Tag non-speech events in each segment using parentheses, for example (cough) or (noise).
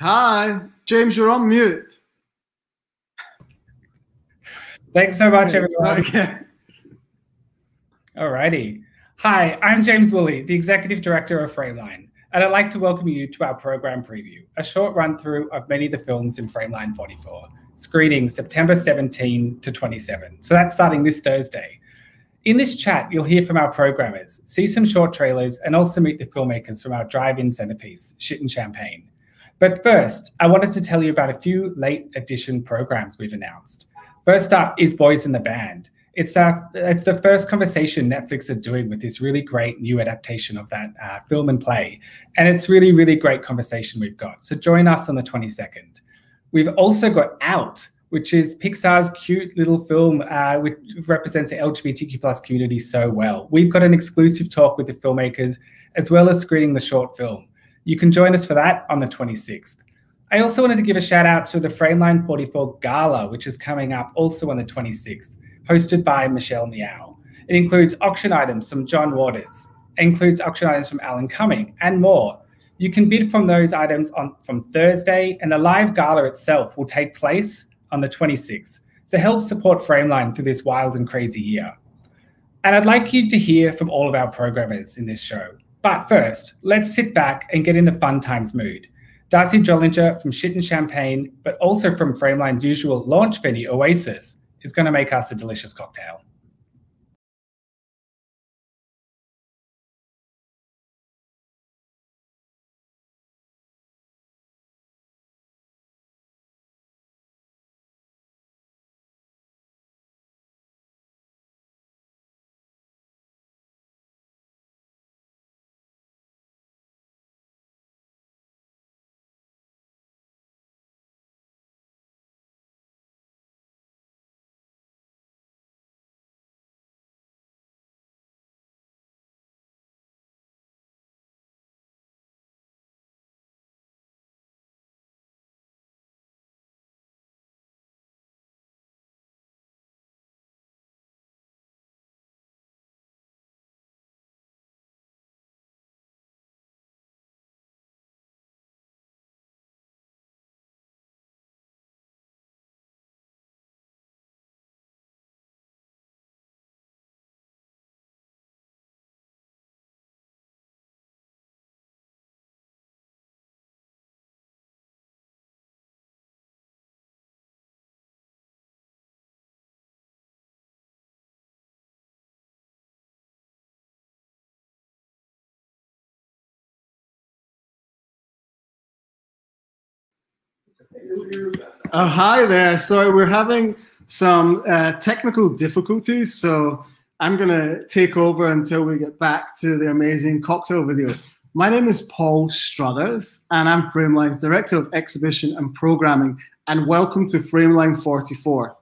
Hi, James, you're on mute. Thanks so much, everyone. Okay. Alrighty. Hi, I'm James Woolley, the Executive Director of Frameline, and I'd like to welcome you to our program preview, a short run through of many of the films in Frameline 44, screening September 17 to 27. So that's starting this Thursday. In this chat, you'll hear from our programmers, see some short trailers, and also meet the filmmakers from our drive-in centerpiece, Shit and Champagne. But first, I wanted to tell you about a few late edition programs we've announced. First up is Boys in the Band. It's our, it's the first conversation Netflix are doing with this really great new adaptation of that uh, film and play, and it's really really great conversation we've got. So join us on the 22nd. We've also got Out, which is Pixar's cute little film, uh, which represents the LGBTQ plus community so well. We've got an exclusive talk with the filmmakers, as well as screening the short film. You can join us for that on the 26th. I also wanted to give a shout out to the Frameline 44 Gala, which is coming up also on the 26th, hosted by Michelle Meow. It includes auction items from John Waters, includes auction items from Alan Cumming, and more. You can bid from those items on from Thursday, and the live gala itself will take place on the 26th to help support Frameline through this wild and crazy year. And I'd like you to hear from all of our programmers in this show. But first, let's sit back and get in the fun times mood. D'Arcy Drollinger from Shit and Champagne, but also from Frameline's usual launch venue, Oasis, is going to make us a delicious cocktail. Oh, hi there. Sorry, we're having some uh, technical difficulties, so I'm going to take over until we get back to the amazing cocktail video. My name is Paul Struthers, and I'm Frameline's Director of Exhibition and Programming, and welcome to Frameline 44.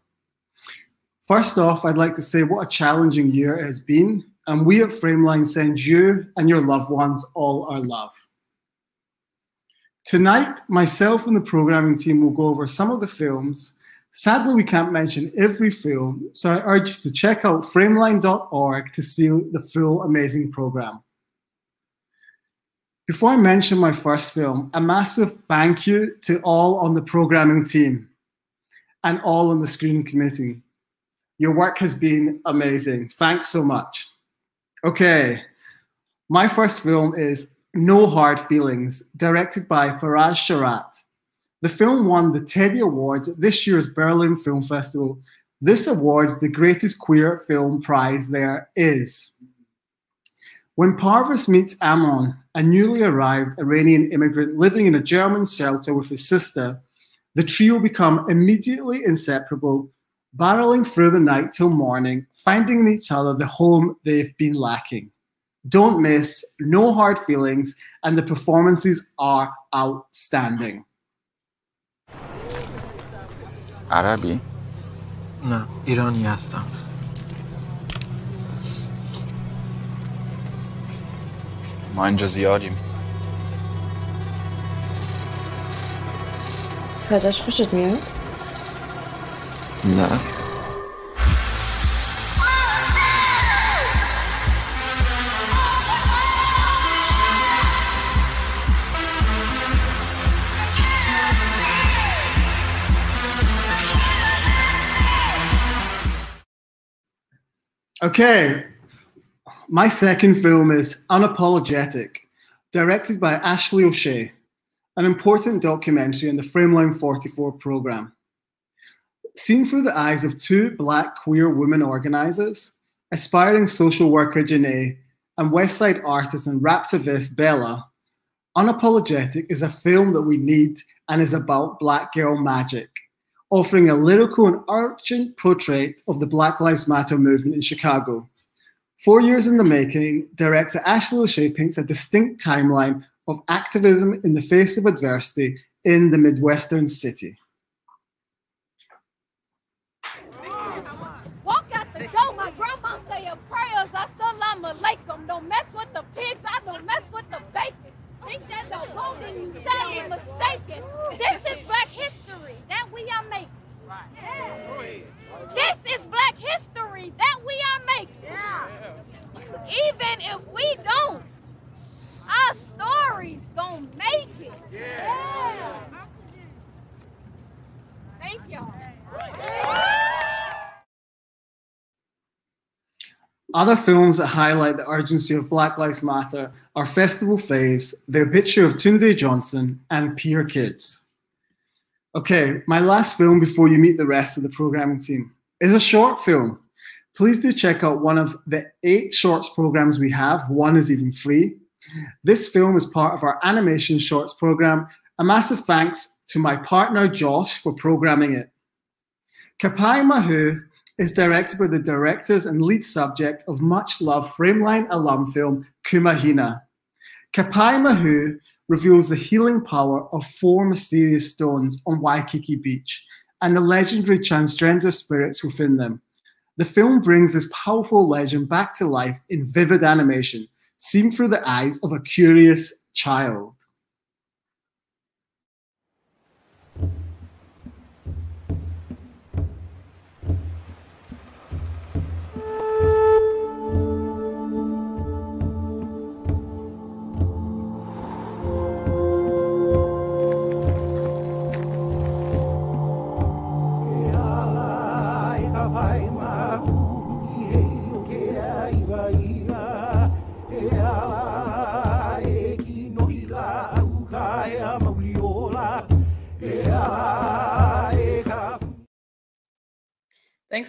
First off, I'd like to say what a challenging year it has been, and we at Frameline send you and your loved ones all our love. Tonight, myself and the programming team will go over some of the films. Sadly, we can't mention every film, so I urge you to check out frameline.org to see the full amazing program. Before I mention my first film, a massive thank you to all on the programming team and all on the screening committee. Your work has been amazing. Thanks so much. Okay, my first film is no Hard Feelings, directed by Faraz Shariat. The film won the Teddy Awards at this year's Berlin Film Festival. This award's the greatest queer film prize there is. When Parvis meets Amon, a newly arrived Iranian immigrant living in a German shelter with his sister, the trio become immediately inseparable, barreling through the night till morning, finding in each other the home they've been lacking. Don't miss, no hard feelings, and the performances are outstanding. عربی؟ نه ایرانی هستم ما اینجا زیادیم ازش خوشت میاد؟ نه Okay, my second film is Unapologetic, directed by Ashley O'Shea, an important documentary in the Frameline 44 program. Seen through the eyes of two black queer women organisers, aspiring social worker Janae and Westside artist and raptivist Bella, Unapologetic is a film that we need and is about black girl magic, offering a lyrical and urgent portrait of the Black Lives Matter movement in Chicago. Four years in the making, director Ashley O'Shea paints a distinct timeline of activism in the face of adversity in the Midwestern city. Walk out the door, my grandma say her prayers. Assalamu alaikum. Don't mess with the pigs. I don't mess with the bacon. Think that the holding you say is mistaken. This is black history that we are making. This is black history that we are making. Even if we don't, our stories gonna make it. Thank y'all. Other films that highlight the urgency of Black Lives Matter are festival faves, The Picture of Tunde Johnson, and Pier Kids. Okay, my last film before you meet the rest of the programming team is a short film. Please do check out one of the eight shorts programs we have. One is even free. This film is part of our animation shorts program. A massive thanks to my partner Josh for programming it. Kapaemahu is directed by the directors and lead subject of much loved Frameline alum film Kumahina. Kapaemahu reveals the healing power of four mysterious stones on Waikiki Beach and the legendary transgender spirits within them. The film brings this powerful legend back to life in vivid animation, seen through the eyes of a curious child.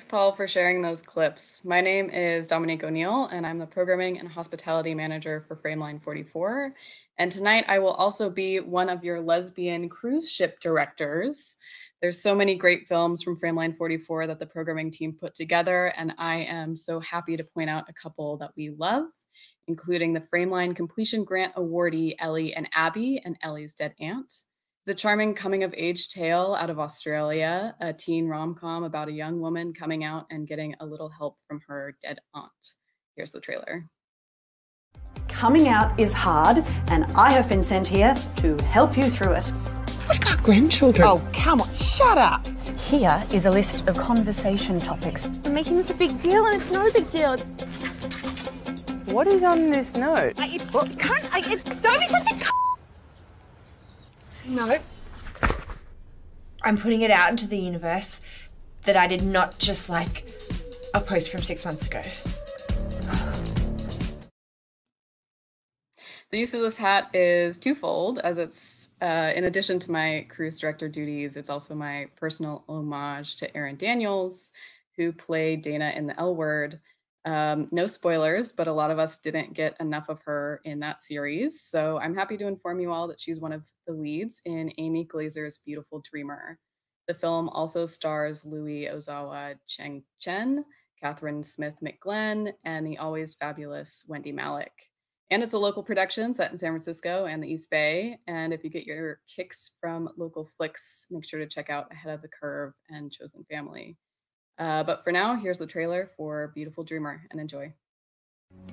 Thanks, Paul, for sharing those clips. My name is Dominique O'Neill, and I'm the Programming and Hospitality Manager for Frameline 44. And tonight I will also be one of your lesbian cruise ship directors. There's so many great films from Frameline 44 that the programming team put together, and I am so happy to point out a couple that we love, including the Frameline Completion Grant awardee Ellie and Abby and Ellie's Dead Aunt. It's a charming coming of age tale out of Australia, a teen rom com about a young woman coming out and getting a little help from her dead aunt. Here's the trailer. Coming out is hard, and I have been sent here to help you through it. What about grandchildren? Oh, come on, shut up. Here is a list of conversation topics. We're making this a big deal, and it's no big deal. What is on this note? I, it, well, can't, I, it's, don't be such a c- No. I'm putting it out into the universe that I did not just like a post from six months ago. The use of this hat is twofold, as it's, uh, in addition to my cruise director duties, it's also my personal homage to Erin Daniels, who played Dana in The L Word. Um, no spoilers, but a lot of us didn't get enough of her in that series. So I'm happy to inform you all that she's one of the leads in Amy Glazer's Beautiful Dreamer. The film also stars Louis Ozawa Cheng Chen, Catherine Smith McGlenn, and the always fabulous Wendie Malick. And it's a local production set in San Francisco and the East Bay. And if you get your kicks from local flicks, make sure to check out Ahead of the Curve and Chosen Family. Uh, but for now, here's the trailer for Beautiful Dreamer and enjoy.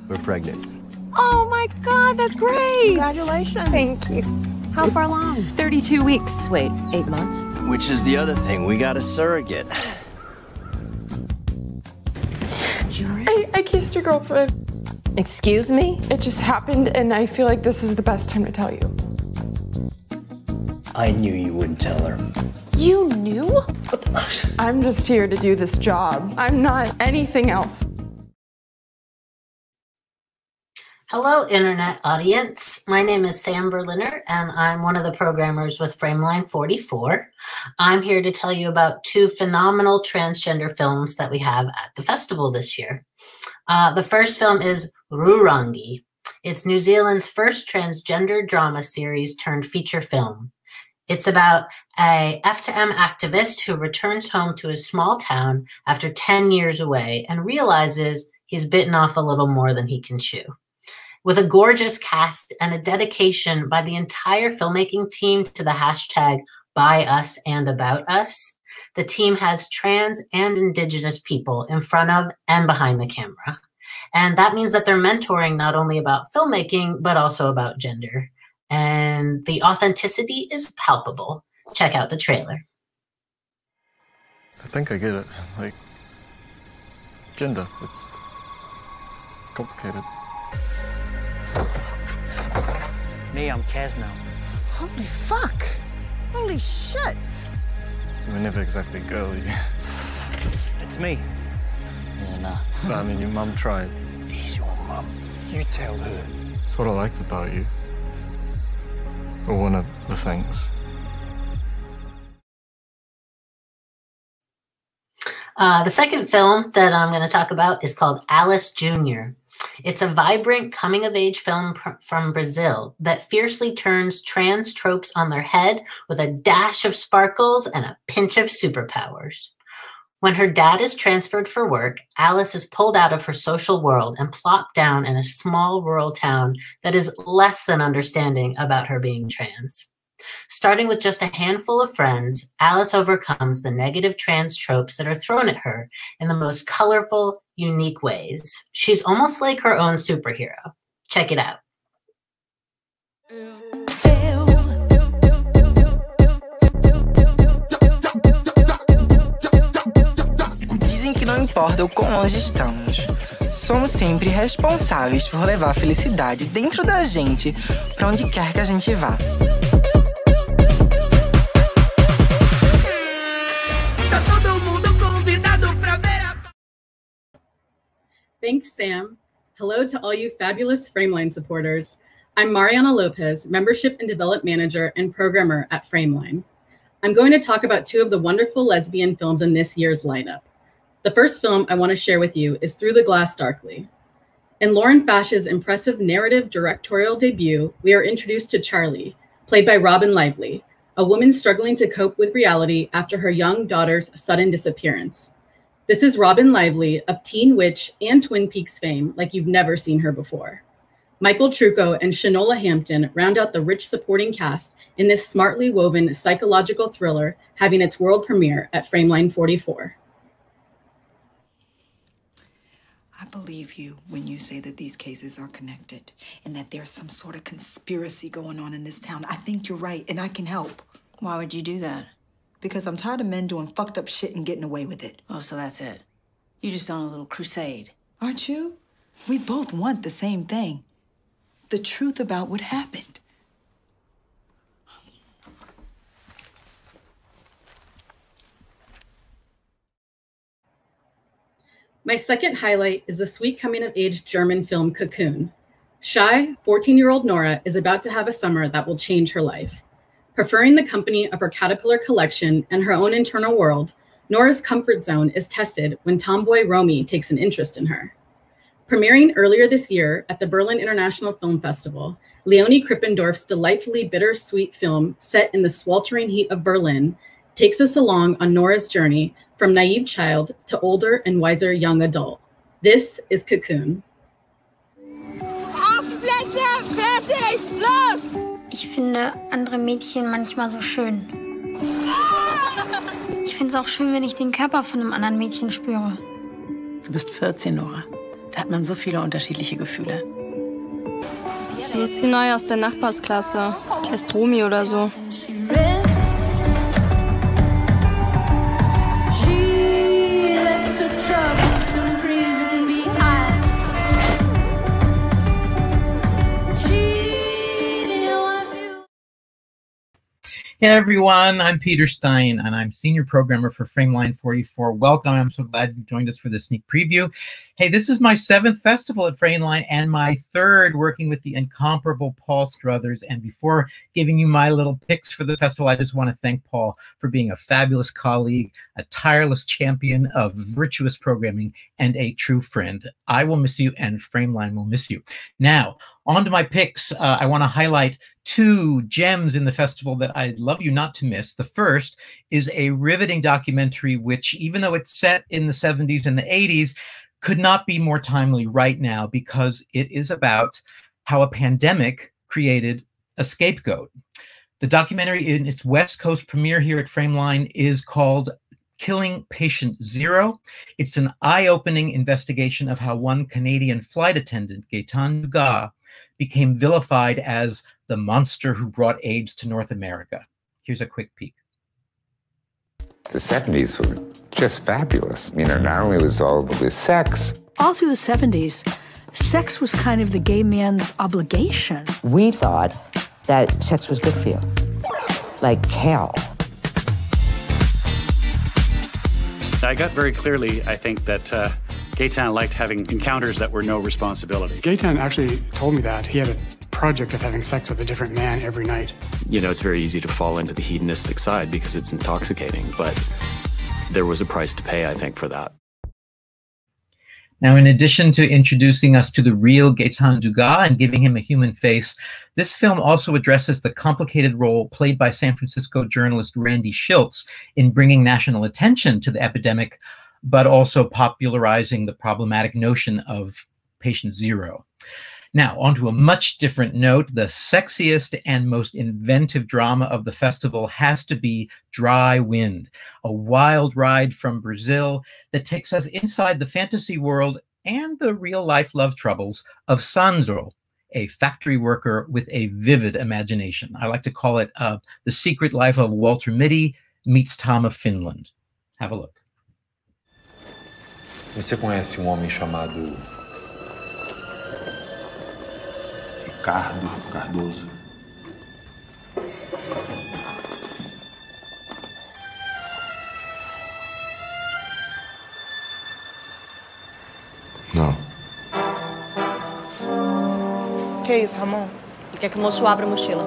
We're pregnant. Oh my God, that's great! Congratulations. Thank you. How far along? 32 weeks. Wait, eight months? Which is the other thing, we got a surrogate. I, I kissed your girlfriend. Excuse me? It just happened, and I feel like this is the best time to tell you. I knew you wouldn't tell her. You knew? I'm just here to do this job. I'm not anything else. Hello, Internet audience. My name is Sam Berliner, and I'm one of the programmers with Frameline 44. I'm here to tell you about two phenomenal transgender films that we have at the festival this year. Uh, the first film is Rurangi. It's New Zealand's first transgender drama series turned feature film. It's about a F2M activist who returns home to his small town after 10 years away and realizes he's bitten off a little more than he can chew with a gorgeous cast and a dedication by the entire filmmaking team to the hashtag by us and about us. The team has trans and indigenous people in front of and behind the camera. And that means that they're mentoring not only about filmmaking, but also about gender. And the authenticity is palpable. Check out the trailer. I think I get it. Like, gender, it's complicated. Me, I'm Kaz now. Holy fuck! Holy shit! We're never exactly girly. (laughs) It's me. Yeah, nah. But I mean, your mum tried. This your mum. You tell her. That's what I liked about you. Or one of the things. Uh, the second film that I'm going to talk about is called Alice Jr. It's a vibrant coming of age film pr- from Brazil that fiercely turns trans tropes on their head with a dash of sparkles and a pinch of superpowers. When her dad is transferred for work, Alice is pulled out of her social world and plopped down in a small rural town that is less than understanding about her being trans. Starting with just a handful of friends, Alice overcomes the negative trans tropes that are thrown at her in the most colorful, unique ways. She's almost like her own superhero. Check it out. Importa o quão longe estamos. Somos sempre responsáveis por levar a felicidade dentro da gente para onde quer que a gente vá. Tá todo mundo convidado pra ver a Thanks, Sam. Hello to all you fabulous Frameline supporters. I'm Mariana Lopez, Membership and Development Manager and Programmer at Frameline. I'm going to talk about two of the wonderful lesbian films in this year's lineup. The first film I want to share with you is Through the Glass Darkly. In Lauren Fash's impressive narrative directorial debut, we are introduced to Charlie, played by Robin Lively, a woman struggling to cope with reality after her young daughter's sudden disappearance. This is Robin Lively of Teen Witch and Twin Peaks fame, like you've never seen her before. Michael Trucco and Shanola Hampton round out the rich supporting cast in this smartly woven psychological thriller having its world premiere at Frameline 44. I believe you when you say that these cases are connected and that there's some sort of conspiracy going on in this town. I think you're right, and I can help. Why would you do that? Because I'm tired of men doing fucked up shit and getting away with it. Oh, so that's it. You're just on a little crusade. Aren't you? We both want the same thing the truth about what happened. My second highlight is the sweet coming of age German film Cocoon. Shy, 14 year old Nora is about to have a summer that will change her life. Preferring the company of her caterpillar collection and her own internal world, Nora's comfort zone is tested when tomboy Romy takes an interest in her. Premiering earlier this year at the Berlin International Film Festival, Leonie Krippendorff's delightfully bittersweet film set in the sweltering heat of Berlin takes us along on Nora's journey from naive child to older and wiser young adult. This is Cocoon. Aufplätze, fertig, los! Ich finde andere Mädchen manchmal so schön. Ich finde es auch schön, wenn ich den Körper von einem anderen Mädchen spüre. Du bist 14, Nora. Da hat man so viele unterschiedliche Gefühle. Sie ist die Neue aus der Nachbarsklasse. Die heißt Romi oder so. Hey everyone, I'm Peter Stein and I'm senior programmer for Frameline 44. Welcome. I'm so glad you joined us for the sneak preview. Hey, this is my seventh festival at Frameline and my third working with the incomparable Paul Struthers. And before giving you my little picks for the festival, I just want to thank Paul for being a fabulous colleague, a tireless champion of virtuous programming, and a true friend. I will miss you and Frameline will miss you. Now, on to my picks. Uh, I want to highlight two gems in the festival that I'd love you not to miss. The first is a riveting documentary, which, even though it's set in the 70s and the 80s, could not be more timely right now because it is about how a pandemic created a scapegoat. The documentary in its West Coast premiere here at Frameline is called Killing Patient Zero. It's an eye opening investigation of how one Canadian flight attendant, Gaetan Dugas, became vilified as the monster who brought AIDS to North America. Here's a quick peek. The 70s were just fabulous. You know, not only was all this sex. All through the 70s, sex was kind of the gay man's obligation. We thought that sex was good for you, like kale. I got very clearly, I think, that uh, Gaetan liked having encounters that were no responsibility. Gaetan actually told me that. He had a project of having sex with a different man every night. You know, it's very easy to fall into the hedonistic side because it's intoxicating, but there was a price to pay, I think, for that. Now, in addition to introducing us to the real Gaetan Dugas and giving him a human face, this film also addresses the complicated role played by San Francisco journalist Randy Shilts in bringing national attention to the epidemic, but also popularizing the problematic notion of patient zero. Now, onto a much different note, the sexiest and most inventive drama of the festival has to be Dry Wind, a wild ride from Brazil that takes us inside the fantasy world and the real life love troubles of Sandro, a factory worker with a vivid imagination. I like to call it uh, The Secret Life of Walter Mitty meets Tom of Finland. Have a look. Você conhece um homem chamado Ricardo Cardoso. Não. Que é isso, Ramon? Ele quer que o moço abra a mochila.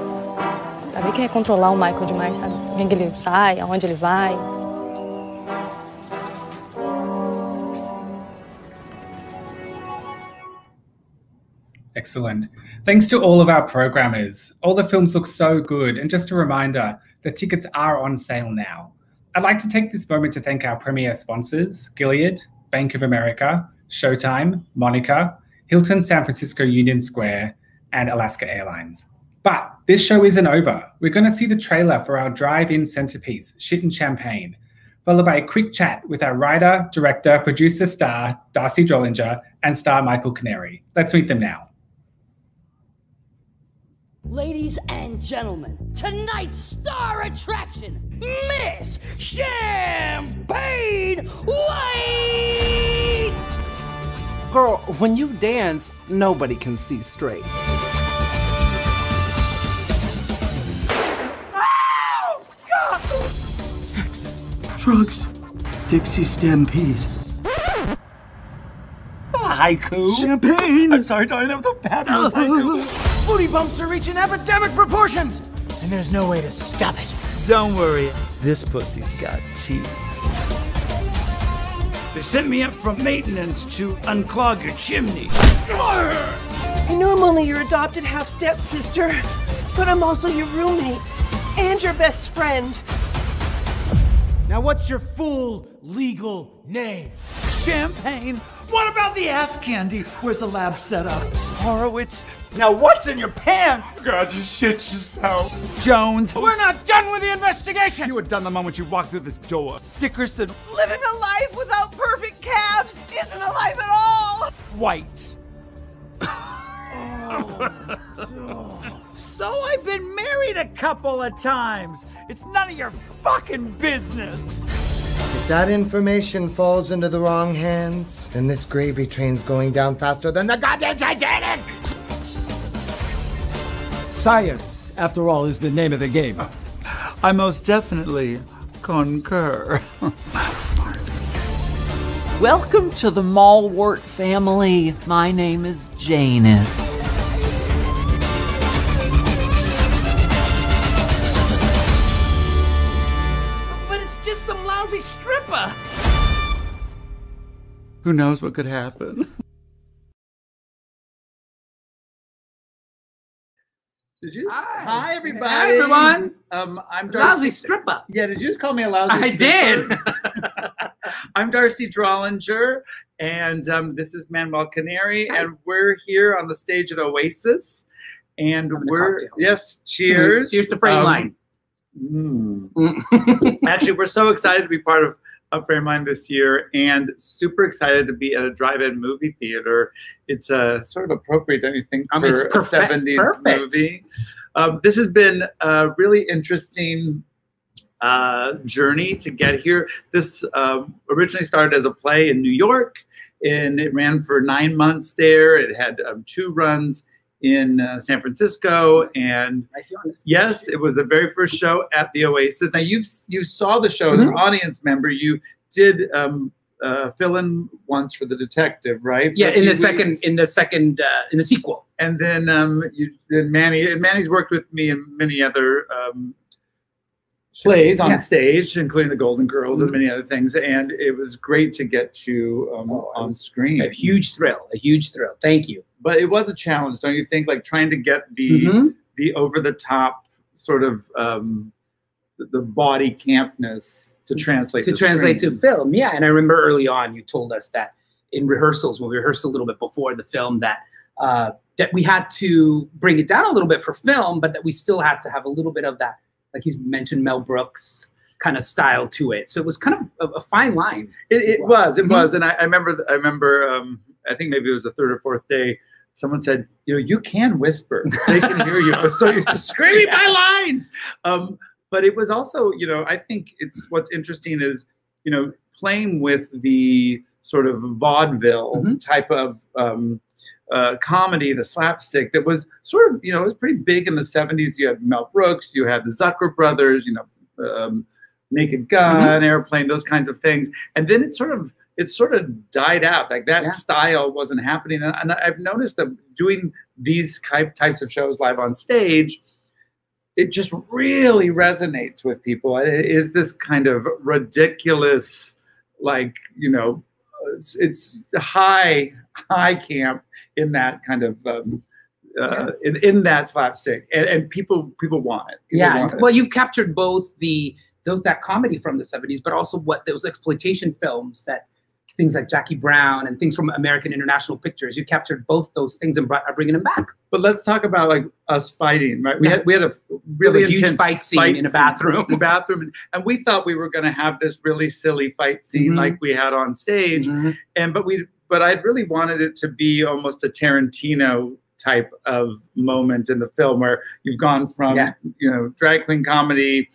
Sabe que é controlar o Michael demais, sabe? Quem que ele sai, aonde ele vai. Excellent. Thanks to all of our programmers. All the films look so good. And just a reminder, the tickets are on sale now. I'd like to take this moment to thank our premier sponsors Gilead, Bank of America, Showtime, Monica, Hilton San Francisco Union Square, and Alaska Airlines. But this show isn't over. We're going to see the trailer for our drive in centerpiece, Shit and Champagne, followed by a quick chat with our writer, director, producer, star, D'Arcy Drollinger, and star Michael Canary. Let's meet them now. Ladies and gentlemen, tonight's star attraction, Miss Champagne White! Girl, when you dance, nobody can see straight. Oh, Sex, drugs, Dixie Stampede. It's not a haiku. Champagne! I'm sorry, darling, that was a fabulous (laughs) haiku. Booty bumps are reaching epidemic proportions, and there's no way to stop it. Don't worry, this pussy's got teeth. They sent me up from maintenance to unclog your chimney. I know I'm only your adopted half stepsister, but I'm also your roommate and your best friend. Now, what's your full legal name? Champagne? What about the ass candy? Where's the lab set up? Horowitz. Now, what's in your pants? God, you shit yourself. Jones. We're not done with the investigation. You were done the moment you walked through this door. Dickerson. Living a life without perfect calves isn't a life at all. White. (laughs) so I've been married a couple of times. It's none of your fucking business. If that information falls into the wrong hands, then this gravy train's going down faster than the goddamn Titanic! Science, after all, is the name of the game. I most definitely concur. Welcome to the Malwort family. My name is Janus. But it's just some lousy stripper. Who knows what could happen? Did you? Hi, everybody. Hi, everyone. Um, I'm D'Arcy. lousy stripper. Yeah, did you just call me a lousy I stripper? (laughs) I'm D'Arcy Drollinger, and um, this is Manuel Canary, and we're here on the stage at Oasis, and we're yes, cheers, Cheers to Frame Um, Line. mm. (laughs) Actually, we're so excited to be part of, of Frameline this year, and super excited to be at a drive-in movie theater. It's uh, sort of appropriate, don't you think, I for mean, it's a perfect- 70s perfect. movie? Um, this has been a really interesting uh, journey to get here. This um, originally started as a play in New York, and it ran for nine months there. It had um, two runs in uh, San Francisco, and yes, it was the very first show at the Oasis. Now you you saw the show as an Mhm. audience member. You did um, uh, fill in once for the detective, right? Yeah, in the few second, in the second, uh, in the sequel. And then um, you then Manny Manny's worked with me in many other um, plays on Yeah. stage, including the Golden Girls and many other things. And it was great to get you um, on screen. A huge thrill, a huge thrill. Thank you. But it was a challenge, don't you think? Like trying to get the Mhm. the over the top sort of um, the, the body campness to translate to to translate screen. to film. Yeah, and I remember early on you told us that in rehearsals when we rehearsed a little bit before the film that uh, that we had to bring it down a little bit for film, but that we still had to have a little bit of that, like he's mentioned, Mel Brooks kind of style to it. So it was kind of a, a fine line. It, it was, it Mhm. was, and I, I remember, I remember, um, I think maybe it was the third or fourth day. Someone said, you know, you can whisper; they can hear you. So used to (laughs) screaming my lines. Um, but it was also, you know, I think it's what's interesting is, you know, playing with the sort of vaudeville type of um, uh, comedy, the slapstick that was sort of, you know, it was pretty big in the '70s. You had Mel Brooks, you had the Zucker brothers, you know, um, Naked Gun, Airplane, those kinds of things, and then it sort of it sort of died out. Like that style wasn't happening, and, and I've noticed that doing these types of shows live on stage, it just really resonates with people. It is this kind of ridiculous, like you know, it's, it's high (laughs) high camp in that kind of. Um, uh, in, in that slapstick, and, and people people want it. People Yeah. want it. Well, you've captured both the those that comedy from the 70s, but also what those exploitation films that things like Jackie Brown and things from American International Pictures. You captured both those things and brought, are bringing them back. But let's talk about like us fighting, right? We Yeah. had we had a really a huge intense fight scene in a bathroom. in a bathroom, and, and we thought we were going to have this really silly fight scene Mhm. like we had on stage, and but we but I really wanted it to be almost a Tarantino type of moment in the film where you've gone from Yeah. you know drag queen comedy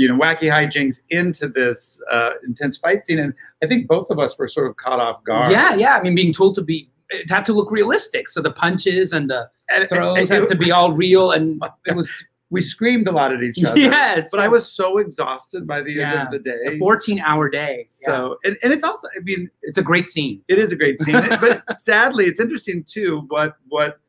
you know wacky hijinks into this uh, intense fight scene and i think both of us were sort of caught off guard Yeah, yeah. I mean, being told to be, it had to look realistic. So the punches and the throws and had it- to be all real, and (laughs) it was. We screamed a lot at each other. Yes, but i was so exhausted by the end of the day. A 14-hour day. so and, and it's also i mean it's a great scene. It is a great scene (laughs) but sadly it's interesting too what what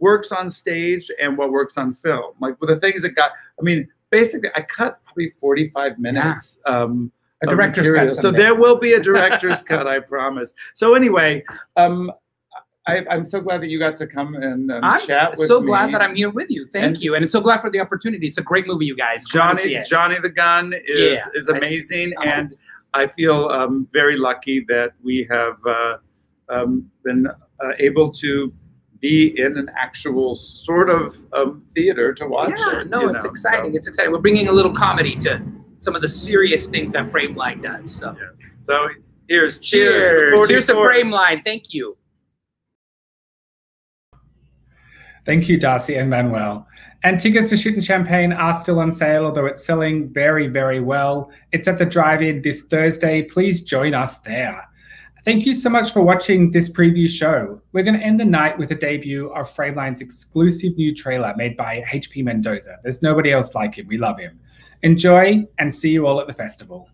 works on stage and what works on film. Like with the things that got i mean basically i cut probably 45 minutes um A director's cut material. so there will be a (laughs) director's cut i promise. So anyway um I, I'm so glad that you got to come and um, I'm chat with so me. glad that I'm here with you. Thank And- you, and it's so glad for the opportunity. It's a great movie, you guys. Come on and see Johnny. Johnny the Gun is Yeah. is amazing, I- and I feel um, very lucky that we have uh, um, been uh, able to be in an actual sort of um, theater to watch yeah, it. no, it's know, exciting. It's exciting. We're bringing a little comedy to some of the serious things that Frameline does. So, So here's cheers. cheers. to Cheers to 44. Frameline. Thank you. Thank you, D'Arcy and Manuel. And tickets to Shooting Champagne are still on sale, although it's selling very, very well. It's at the drive in this Thursday. Please join us there. Thank you so much for watching this preview show. We're going to end the night with a debut of Frameline's exclusive new trailer made by HP Mendoza. There's nobody else like him. We love him. Enjoy and see you all at the festival.